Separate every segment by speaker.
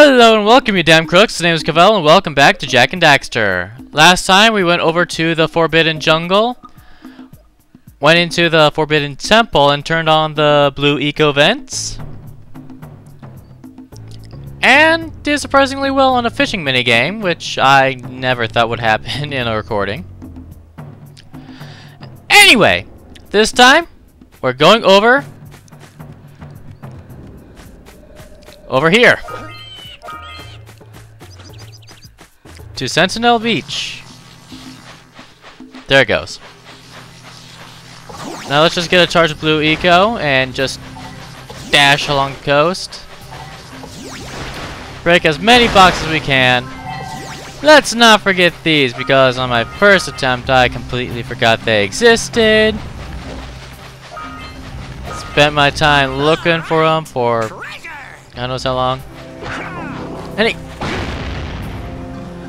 Speaker 1: Hello and welcome you damn crooks, the name is Kavel and welcome back to Jak and Daxter. Last time we went over to the Forbidden Jungle, went into the Forbidden Temple and turned on the blue eco vents. And did surprisingly well on a fishing minigame, which I never thought would happen in a recording. Anyway, this time we're going over over here. To Sentinel Beach. There it goes. Now let's just get a charge of blue eco and just dash along the coast. Break as many boxes as we can. Let's not forget these because on my first attempt I completely forgot they existed. Spent my time looking for them for God knows how long. Any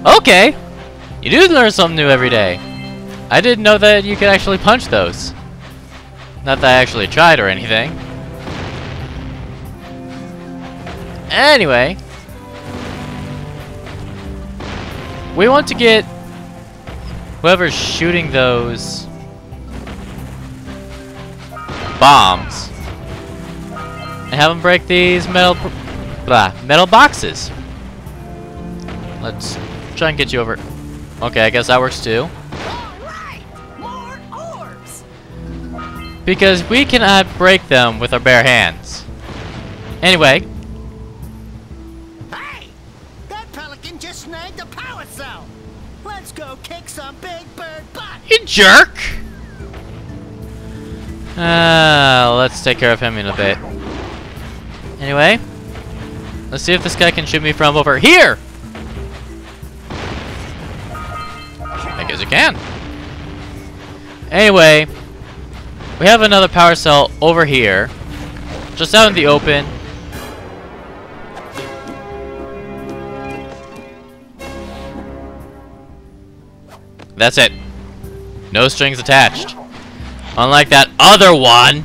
Speaker 1: Okay! You do learn something new every day. I didn't know that you could actually punch those. Not that I actually tried or anything. Anyway. We want to get whoever's shooting those bombs and have them break these metal blah, metal boxes. Let's try and get you over. Okay, I guess that works too. Because we cannot break them with our bare hands. Anyway.
Speaker 2: Hey! That pelican just snagged a power cell! Let's go kick some big bird butt!
Speaker 1: You jerk! Uh, let's take care of him in a bit. Anyway. Let's see if this guy can shoot me from over here! As it can. Anyway, we have another power cell over here, just out in the open. That's it. No strings attached. Unlike that other one.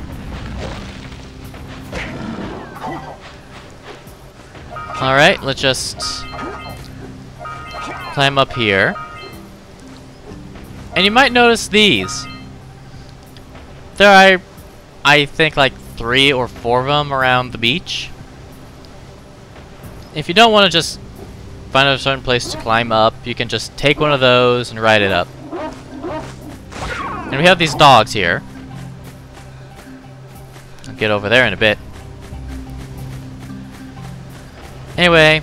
Speaker 1: Alright, let's just climb up here. And you might notice these. There are, I think, like three or four of them around the beach. If you don't want to just find a certain place to climb up, you can just take one of those and ride it up. And we have these dogs here. I'll get over there in a bit. Anyway,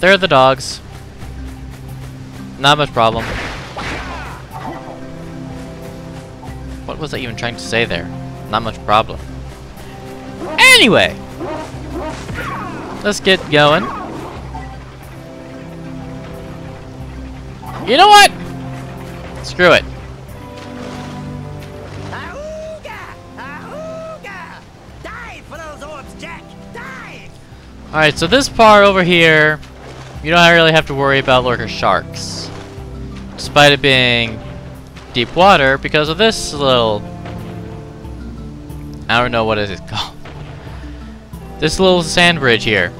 Speaker 1: there are the dogs. Not much problem. What was I even trying to say there? Not much problem. Anyway! Let's get going. You know what? Screw it. Alright, so this part over here, you don't really have to worry about lurker sharks. Despite it being deep water because of this little... I don't know what it is called. This little sand bridge here.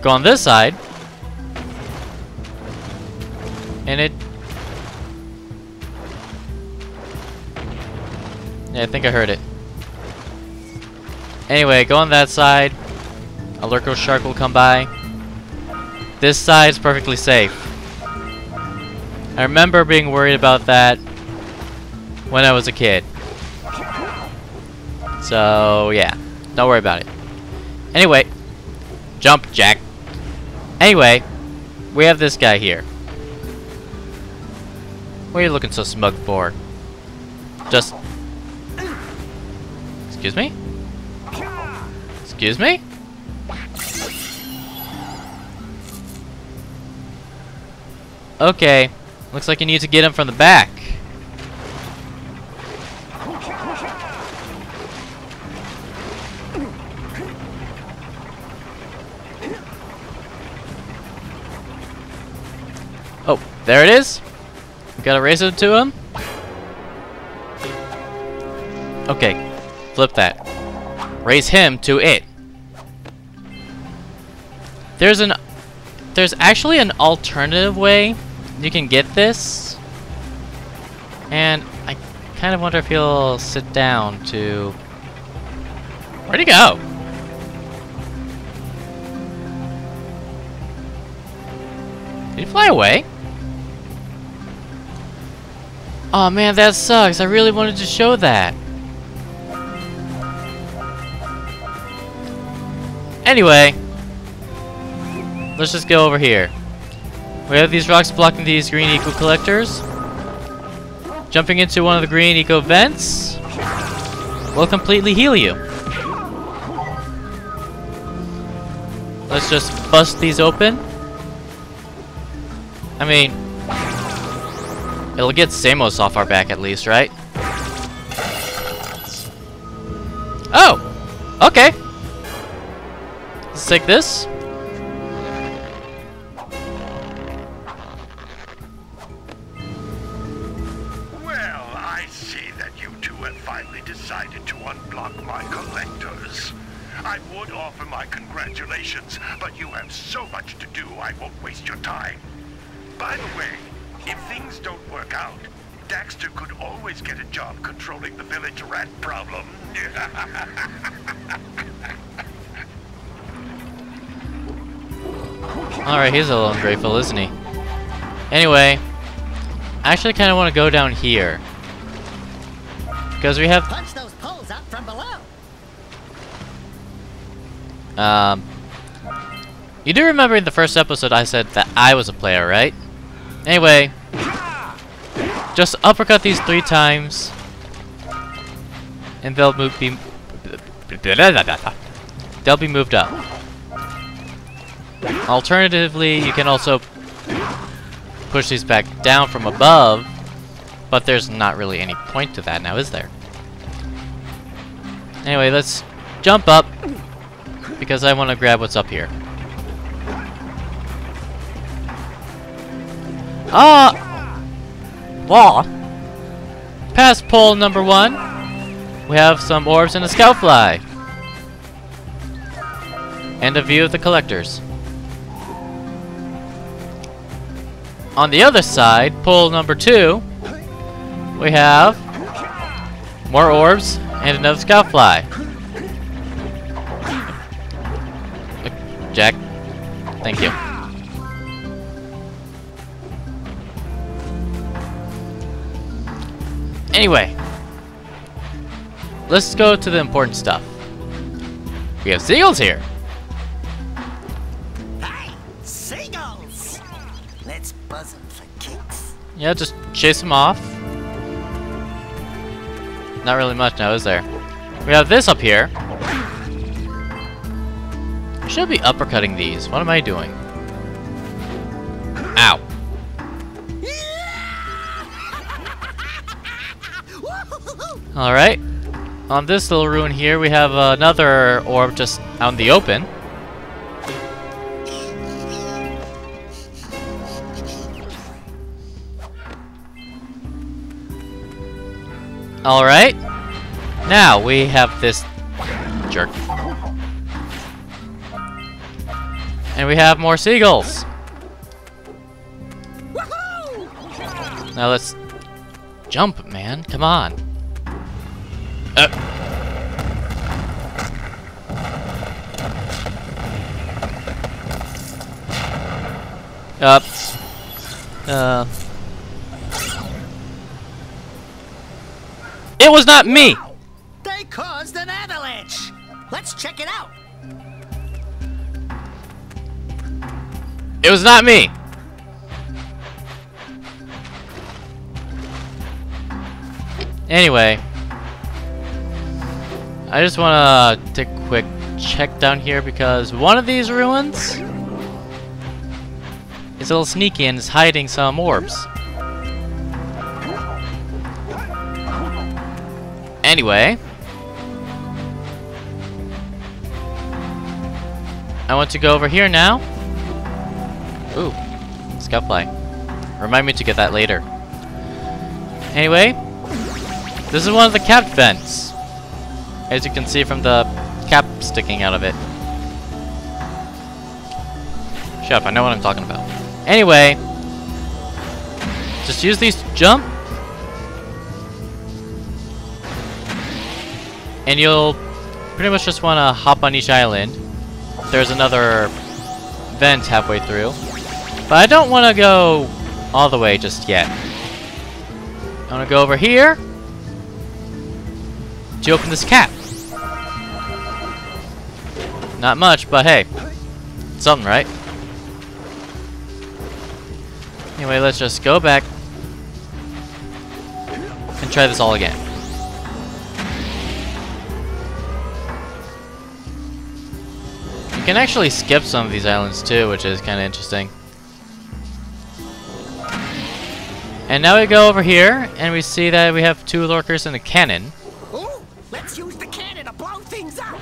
Speaker 1: Go on this side. And it... Yeah, I think I heard it. Anyway, go on that side. A Lurker Shark will come by. This side is perfectly safe. I remember being worried about that when I was a kid. So, yeah. Don't worry about it. Anyway. Jump, Jak. Anyway. We have this guy here. What are you looking so smug for? Just... Excuse me? Excuse me? Okay. Looks like you need to get him from the back. Oh, there it is. We gotta raise it to him. Okay, flip that. Raise him to it. There's an there's actually an alternative way you can get this. And I kind of wonder if he'll sit down to Where'd he go? Did he fly away? Oh man, that sucks. I really wanted to show that. Anyway, let's just go over here. We have these rocks blocking these green eco collectors. Jumping into one of the green eco vents will completely heal you. Let's just bust these open. I mean, it'll get Samos off our back at least, right? Oh! Okay. Let's take this.
Speaker 3: Congratulations, but you have so much to do I won't waste your time. By the way, if things don't work out, Daxter could always get a job controlling the village rat problem.
Speaker 1: Alright, he's a little ungrateful, isn't he? Anyway, I actually kind of want to go down here. Because we have Um, you do remember in the first episode I said that I was a player, right? Anyway, just uppercut these three times, and they'll move be they'll be moved up. Alternatively, you can also push these back down from above, but there's not really any point to that now, is there? Anyway, let's jump up because I want to grab what's up here. Ah! Wall! Past pole number one, we have some orbs and a scout fly. And a view of the collectors. On the other side, pole number two, we have more orbs and another scoutfly. Jak. Thank you. Anyway. Let's go to the important stuff. We have seagulls here.
Speaker 2: Hey, seagulls! Let's buzz them for kicks.
Speaker 1: Yeah, just chase them off. Not really much now, is there? We have this up here. Should be uppercutting these. What am I doing? Ow. Alright. On this little ruin here, we have another orb just out in the open. Alright. Now, we have this jerk. And we have more seagulls. Now let's jump, man. Come on. Uh. Up. Uh. It was not me!
Speaker 2: They caused an avalanche. Let's check it out.
Speaker 1: It was not me! Anyway. I just want to take a quick check down here because one of these ruins is a little sneaky and is hiding some orbs. Anyway. I want to go over here now. Ooh, Scoutfly. Remind me to get that later. Anyway, this is one of the cap vents. As you can see from the cap sticking out of it. Shut up, I know what I'm talking about. Anyway, just use these to jump. And you'll pretty much just want to hop on each island. There's another vent halfway through. But I don't want to go all the way just yet. I want to go over here to open this cap. Not much, but hey, something, right? Anyway, let's just go back and try this all again. You can actually skip some of these islands too, which is kind of interesting. And now we go over here, and we see that we have two lurkers and a cannon.
Speaker 2: Ooh, let's use the cannon to blow things up.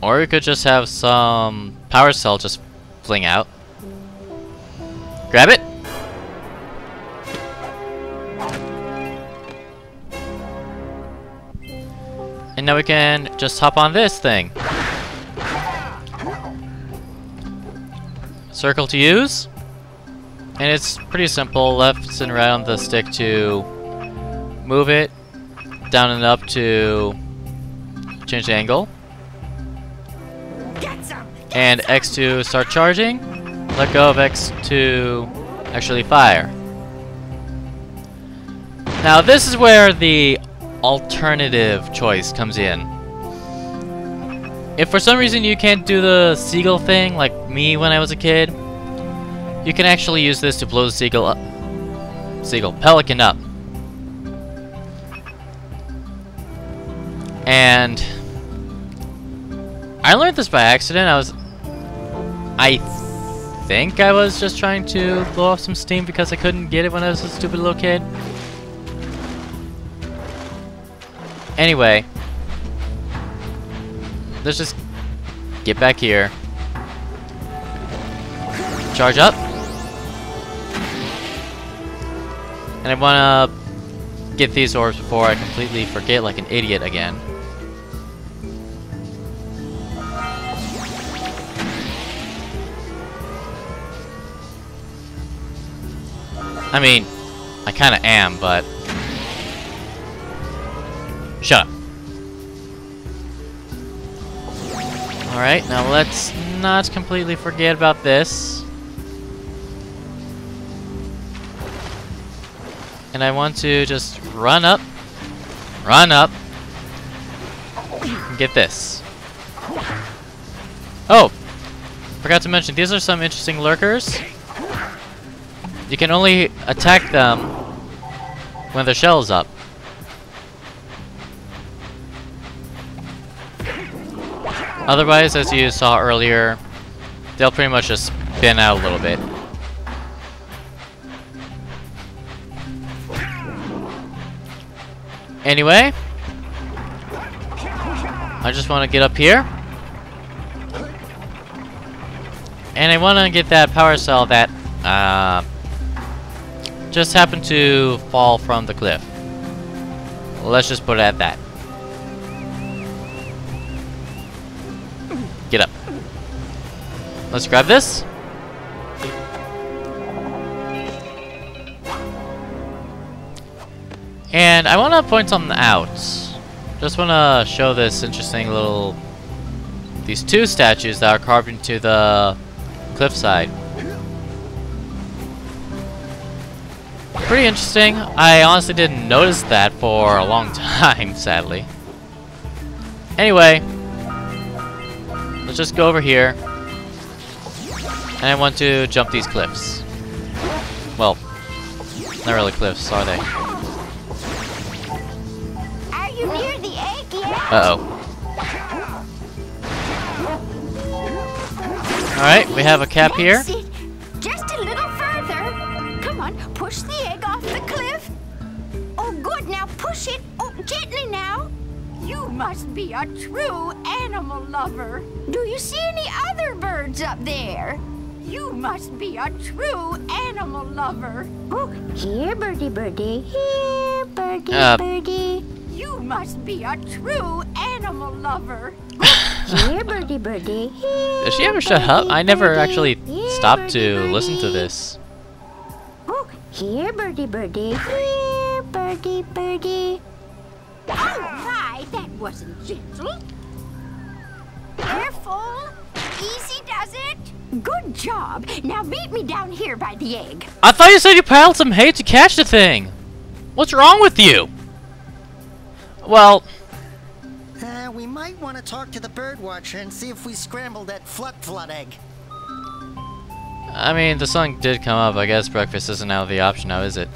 Speaker 1: Or we could just have some power cell just fling out. Grab it! And now we can just hop on this thing. Circle to use. And it's pretty simple. Left and right on the stick to move it. Down and up to change the angle.
Speaker 2: Get some. Get
Speaker 1: And. X to start charging. Let go of X to actually fire. Now this is where the alternative choice comes in. If for some reason you can't do the seagull thing like me when I was a kid, you can actually use this to blow the seagull up. Seagull, pelican up. And I learned this by accident. I was I think I was just trying to blow off some steam because I couldn't get it when I was a stupid little kid. Anyway, let's just get back here. Charge up. And I want to get these orbs before I completely forget like an idiot again. I mean, I kind of am, but... Shut up. Alright, now let's not completely forget about this. And I want to just run up, run up, get this. Oh! Forgot to mention, these are some interesting lurkers. You can only attack them when their shell is up. Otherwise, as you saw earlier, they'll pretty much just spin out a little bit. Anyway, I just want to get up here. And I want to get that power cell that uh, just happened to fall from the cliff. Let's just put it at that. Get up. Let's grab this. And I want to point something out. Just want to show this interesting little... These two statues that are carved into the cliffside. Pretty interesting. I honestly didn't notice that for a long time, sadly. Anyway, let's just go over here. And I want to jump these cliffs. Well, not really cliffs, are they? Uh-oh. Alright, we have a cap here.
Speaker 4: Just a little further. Come on, push the egg off the cliff. Oh, good. Now push it. Oh, gently now. You must be a true animal lover. Do you see any other birds up there? You must be a true animal lover. Oh, here, birdie, birdie. Here, birdie,
Speaker 1: Uh.
Speaker 4: birdie. You must be a true animal lover. Here, birdie, birdie, birdie.
Speaker 1: Does she ever shut up? I never actually stopped to listen to this.
Speaker 4: Oh, here, birdie, birdie. Here, birdie, birdie. Oh my, that wasn't gentle. Careful. Easy does it. Good job. Now meet me down here by the egg.
Speaker 1: I thought you said you piled some hay to catch the thing. What's wrong with you? Well,
Speaker 2: Uh, we might want to talk to the bird watcher and see if we scrambled that flut flut egg.
Speaker 1: I mean, the sun did come up. I guess breakfast isn't out of the option now, is it?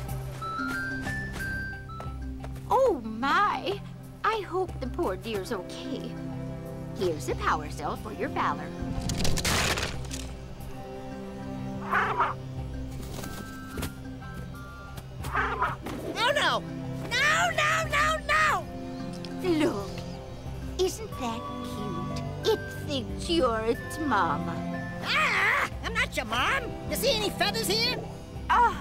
Speaker 4: Oh my. I hope the poor dear's okay. Here's a power cell for your valor. Its mama.
Speaker 2: Ah! I'm not your mom! You see any feathers here?
Speaker 4: Oh,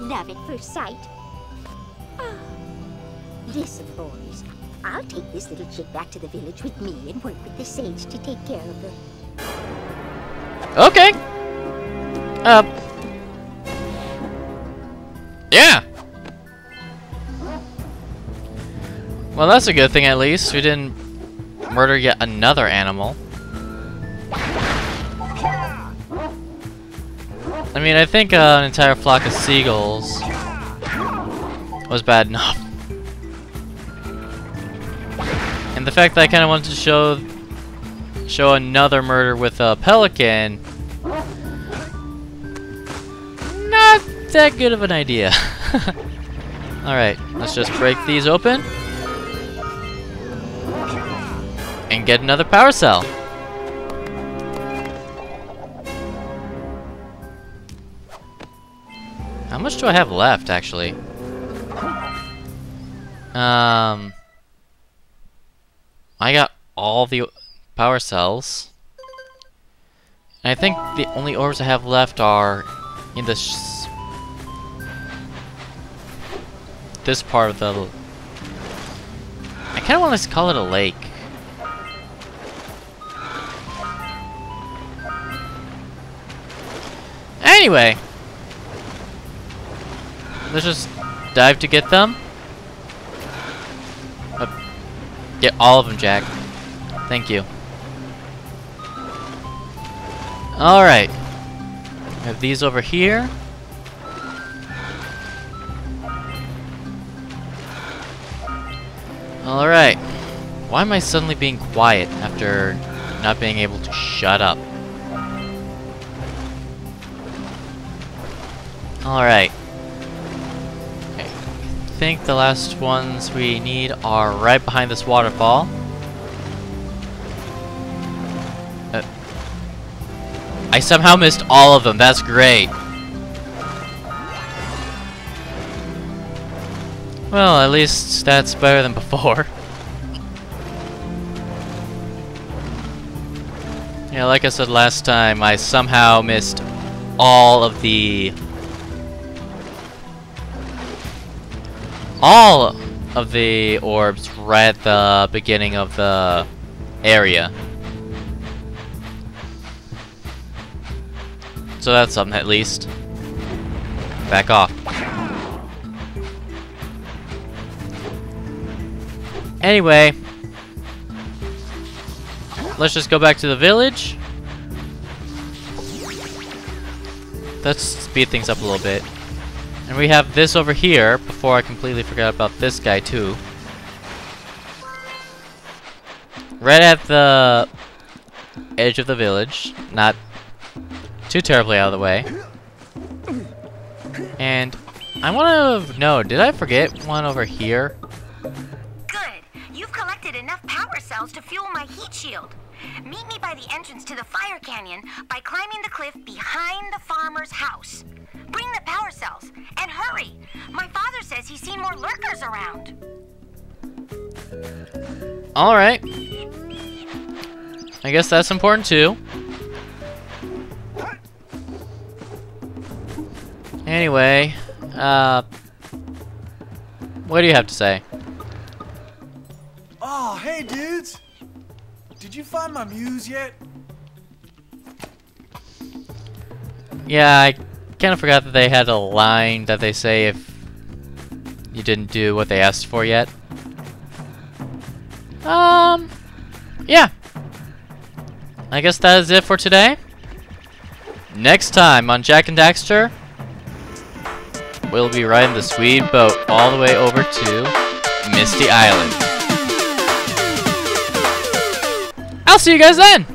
Speaker 4: love at first sight. Oh. Listen, boys, I'll take this little chick back to the village with me and work with the sage to take care of her.
Speaker 1: Okay. Uh. Yeah. Well, that's a good thing at least. We didn't murder yet another animal. Mean, I think uh, an entire flock of seagulls was bad enough. And the fact that I kind of wanted to show show another murder with a pelican, not that good of an idea. Alright, let's just break these open. And get another power cell. Much do I have left, actually? Um... I got all the power cells. And I think the only orbs I have left are in this this part of the. I kind of want to call it a lake. Anyway, let's just dive to get them. Uh, get all of them, Jak. Thank you. Alright. Have these over here. Alright. Why am I suddenly being quiet after not being able to shut up? Alright. I think the last ones we need are right behind this waterfall. Uh, I somehow missed all of them. That's great. Well, at least that's better than before. Yeah, like I said last time, I somehow missed all of the... All of the orbs right at the beginning of the area. So that's something at least. Back off. Anyway, let's just go back to the village. Let's speed things up a little bit. And we have this over here, before I completely forgot about this guy too. Right at the edge of the village, not too terribly out of the way. And I want to know, did I forget one over here?
Speaker 5: Good. You've collected enough power cells to fuel my heat shield. Meet me by the entrance to the fire canyon by climbing the cliff behind the farmer's house. Bring the power cells he's seen more lurkers around.
Speaker 1: Alright. I guess that's important too. Anyway, uh, what do you have to say?
Speaker 6: Oh, hey, dudes! Did you find my muse yet?
Speaker 1: Yeah, I kind of forgot that they had a line that they say if you didn't do what they asked for yet. Um, yeah. I guess that is it for today. Next time on Jak and Daxter, we'll be riding the Swede boat all the way over to Misty Island. I'll see you guys then!